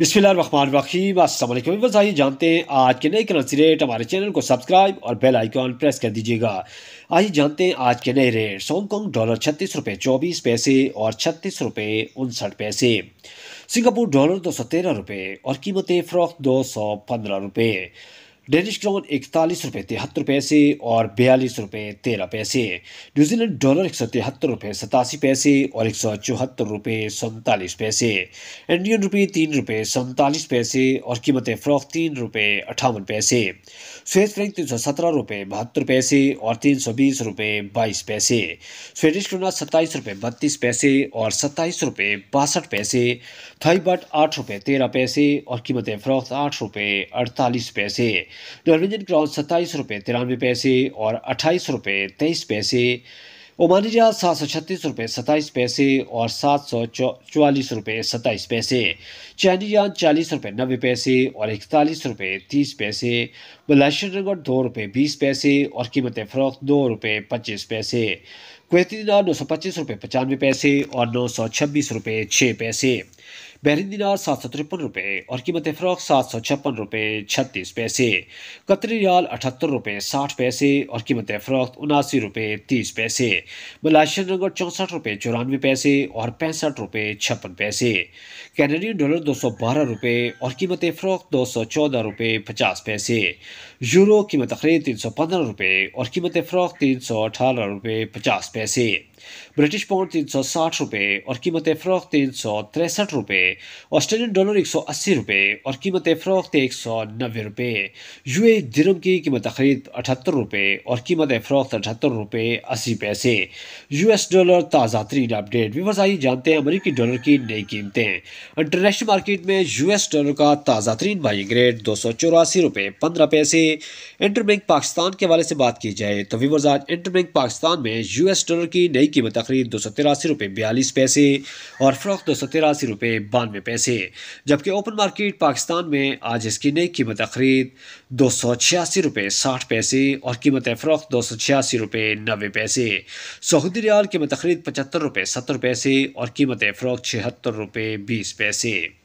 बिस्मिल्लाहिर्रहमानिर्रहीम। अस्सलाम वजाई जानते हैं आज के नए करंसी रेट। हमारे चैनल को सब्सक्राइब और बेल आइकॉन प्रेस कर दीजिएगा। आइए जानते हैं आज के नए रेट। हांगकॉन्ग डॉलर छत्तीस रुपये चौबीस पैसे और छत्तीस रुपये उनसठ पैसे। सिंगापुर डॉलर दो सौ तेरह रुपये और कीमतें फ़रोख्त दो सौ पंद्रह रुपये डेनिश क्राउन इकतालीस रुपये तिहत्तर पैसे और बयालीस रुपये तेरह पैसे। न्यूजीलैंड डॉलर एक सौ तिहत्तर रुपये सतासी पैसे और एक सौ चौहत्तर रुपये सैंतालीस पैसे। इंडियन रुपये तीन रुपये सैंतालीस पैसे और कीमत फ़रोख्त तीन रुपये अठावन पैसे। स्वेज फ्रैंक तीन सौ सत्रह रुपये बहत्तर पैसे और तीन सौ बीस रुपये बाईस पैसे। स्वेडिश क्रोना सत्ताईस रुपये बत्तीस पैसे और सत्ताईस रुपये बासठ पैसे। थाई बट आठ रुपये तेरह पैसे और कीमत फ़रोख्त आठ रुपये अड़तालीस पैसे। नॉर्वेजियन क्राउन सत्ताईस रुपये तिरानवे पैसे और अट्ठाईस रुपये तेईस पैसे। ओमानी रियाल सात सौ छत्तीस रुपये सत्ताईस पैसे और सात सौ चौवालीस रुपये सत्ताईस पैसे। चाइनी यान चालीस रुपये नब्बे पैसे और इकतालीस रुपये तीस पैसे। मलेशियन रंगट दो रुपये बीस पैसे और कीमत फ़रोख्त दो रुपये पच्चीस पैसे। कुवैती दिनार नौ सौ पच्चीस रुपये पचानवे पैसे और नौ सौ छब्बीस रुपये छः पैसे। बहरीन दिनार सात सौ तिरपन रुपये और कीमत फ़रोख सात सौ छप्पन रुपये छत्तीस पैसे। कतरी रियाल अठहत्तर रुपये साठ पैसे और कीमत फ़रोख्त उनासी रुपये तीस पैसे। मलाशियन रंगट चौंसठ रुपये चौरानवे पैसे और पैंसठ रुपये छप्पन पैसे। कैनेडियन डॉलर दो सौ बारह रुपये और कीमत फ़रोख्त दो सौ चौदह रुपये पचास पैसे। यूरो कीमत खरीद तीन सौ पंद्रह रुपये और कीमत फ़रोख्त तीन सौ अठारह रुपये पचास पैसे। Que sí, ब्रिटिश पाउंड तीन सौ साठ रुपये और कीमत फ़रोख्त तीन सौ तिरसठ रुपये ऑस्ट्रेलियन डॉलर एक सौ अस्सी रुपये और कीमत फ़रोख्त एक सौ नब्बे रुपये यू ए दिरम की कीमत खरीद अठहत्तर रुपये और कीमत फ़रोख्त अठहत्तर रुपये अस्सी पैसे। यू एस डॉलर ताज़ा तरीन अपडेट व्यवर्स आइए जानते हैं अमरीकी डॉलर की नई कीमतें। इंटरनेशनल मार्केट में यू एस डॉलर का ताज़ा तरीन बाइंग रेट दो सौ चौरासी रुपये पंद्रह पैसे। इंटर बैंक पाकिस्तान के हवाले से बात की जाए तो व्यवर्स आज इंटर बैंक पाकिस्तान में यू एस डॉलर की नई कीमत तकरीब दो सौ तिरासी रुपये बयालीस पैसे और फ़रोख्त दो सौ तिरासी रुपये बानवे पैसे। जबकि ओपन मार्केट पाकिस्तान में आज इसकी नई कीमत खरीद दो सौ छियासी रुपये साठ पैसे और कीमत फ़रोख्त दो सौ छियासी रुपये नबे पैसे। सऊदी रियाल कीमत खरीद पचहत्तर रुपये सत्तर पैसे और कीमत फ़रोख्त छिहत्तर रुपये बीस पैसे।